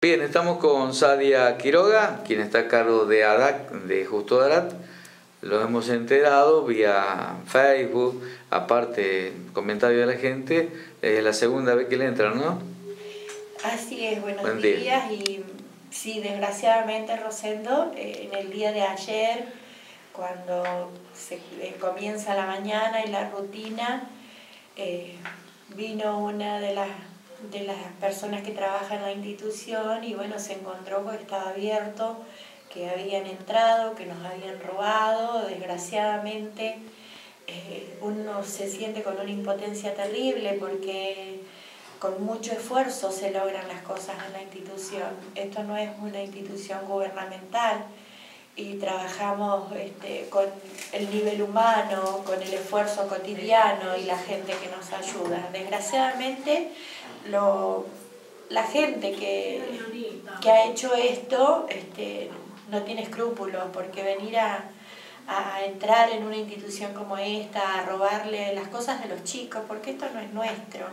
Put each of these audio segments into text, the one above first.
Bien, estamos con Sadia Quiroga, quien está a cargo de ADAC, de Justo Arat. Lo hemos enterado vía Facebook, aparte comentario de la gente, es la segunda vez que le entran, ¿no? Así es, buenos días y sí, desgraciadamente Rosendo, eh, en el día de ayer, cuando se eh, comienza la mañana y la rutina, eh, vino una de las de las personas que trabajan en la institución y bueno, se encontró que estaba abierto, que habían entrado, que nos habían robado, desgraciadamente eh, uno se siente con una impotencia terrible porque con mucho esfuerzo se logran las cosas en la institución. Esto no es una institución gubernamental y trabajamos este, con el nivel humano, con el esfuerzo cotidiano y la gente que nos ayuda. Desgraciadamente, lo, la gente que, que, ha hecho esto este, no tiene escrúpulos, porque venir a, a entrar en una institución como esta, a robarle las cosas de los chicos, porque esto no es nuestro,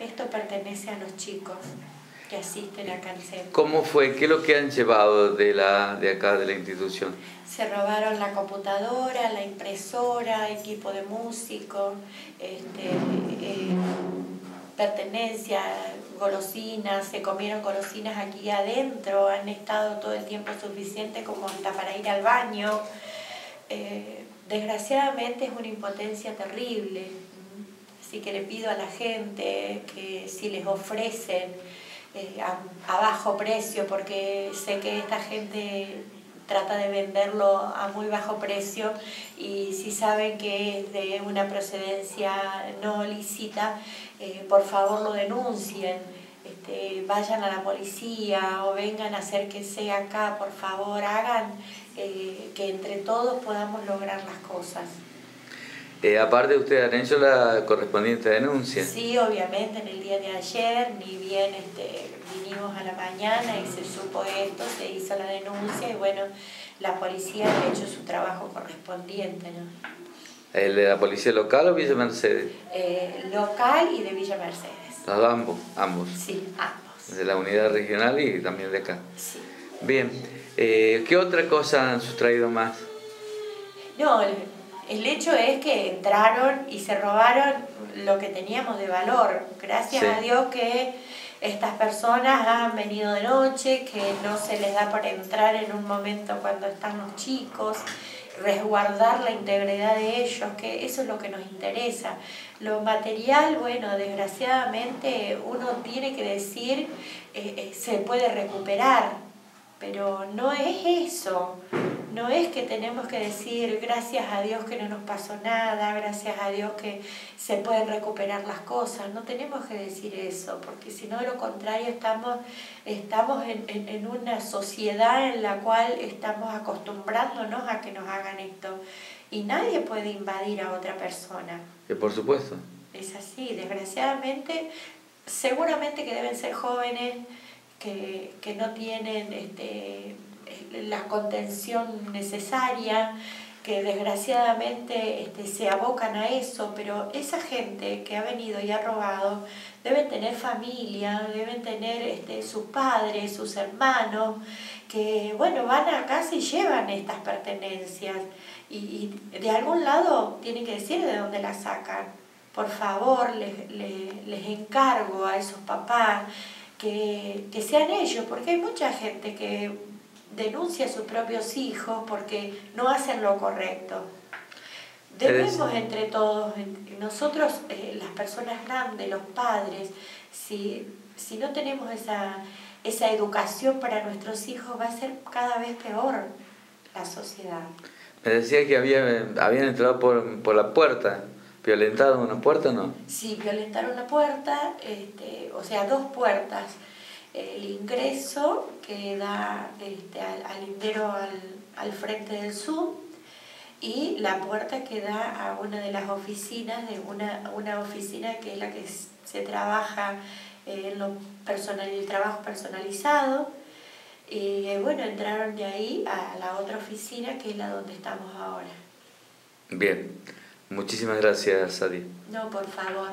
esto pertenece a los chicos que asisten al centro. ¿Cómo fue? ¿Qué es lo que han llevado de, la, de acá, de la institución? Se robaron la computadora, la impresora, equipo de músico, este, eh, pertenencia, golosinas, se comieron golosinas aquí adentro, han estado todo el tiempo suficiente como hasta para ir al baño. Eh, desgraciadamente es una impotencia terrible, así que le pido a la gente que si les ofrecen eh, a, bajo precio, porque sé que esta gente trata de venderlo a muy bajo precio y si saben que es de una procedencia no lícita, eh, por favor lo denuncien, este, vayan a la policía o vengan a hacer que sea acá, por favor hagan eh, que entre todos podamos lograr las cosas. Eh, aparte usted han hecho la correspondiente denuncia. Sí, obviamente en el día de ayer, ni bien este, vinimos a la mañana y se supo esto, se hizo la denuncia y bueno, la policía ha hecho su trabajo correspondiente. ¿no? ¿El de la policía local o Villa Mercedes? Eh, local y de Villa Mercedes. ambos, ambos. Sí, ambos. De la unidad regional y también de acá. Sí. Bien, eh, ¿qué otra cosa han sustraído más? No, el hecho es que entraron y se robaron lo que teníamos de valor. Gracias a Dios que estas personas han venido de noche, que no se les da por entrar en un momento cuando están los chicos, resguardar la integridad de ellos, que eso es lo que nos interesa. Lo material, bueno, desgraciadamente uno tiene que decir, eh, eh, se puede recuperar, pero no es eso. No es que tenemos que decir gracias a Dios que no nos pasó nada, gracias a Dios que se pueden recuperar las cosas. No tenemos que decir eso, porque si no, de lo contrario, estamos, estamos en, en, una sociedad en la cual estamos acostumbrándonos a que nos hagan esto. Y nadie puede invadir a otra persona. Que por supuesto. Es así, desgraciadamente, seguramente que deben ser jóvenes que, que no tienen este, la contención necesaria, que desgraciadamente este, se abocan a eso, pero esa gente que ha venido y ha robado deben tener familia, deben tener este, sus padres, sus hermanos, que bueno, van a casa y llevan estas pertenencias y, de algún lado tienen que decir de dónde las sacan. Por favor, les, les, les encargo a esos papás que, que sean ellos, porque hay mucha gente que denuncia a sus propios hijos porque no hacen lo correcto. Debemos entre todos, nosotros, eh, las personas grandes, los padres, si, si no tenemos esa, esa educación para nuestros hijos, va a ser cada vez peor la sociedad. Me decía que había, habían entrado por, por la puerta. ¿Violentaron una puerta o no? Sí, violentaron una puerta, este, o sea, dos puertas el ingreso que da este, al, al al, frente del Zoom y la puerta que da a una de las oficinas, de una, una oficina que es la que se trabaja en lo personal, el trabajo personalizado. Y eh, bueno, entraron de ahí a la otra oficina que es la donde estamos ahora. Bien, muchísimas gracias, Sadi. No, por favor.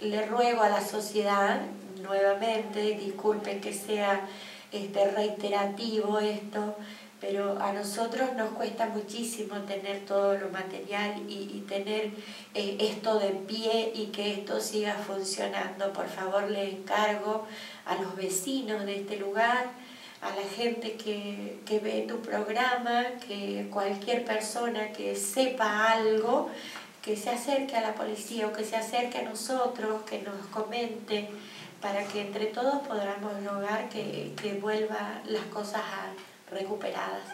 Le ruego a la sociedad nuevamente, disculpen que sea este, reiterativo esto, pero a nosotros nos cuesta muchísimo tener todo lo material y, tener eh, esto de pie y que esto siga funcionando. Por favor, le encargo a los vecinos de este lugar, a la gente que, que ve tu programa, que cualquier persona que sepa algo, que se acerque a la policía o que se acerque a nosotros, que nos comente, para que entre todos podamos lograr que, que vuelvan las cosas recuperadas.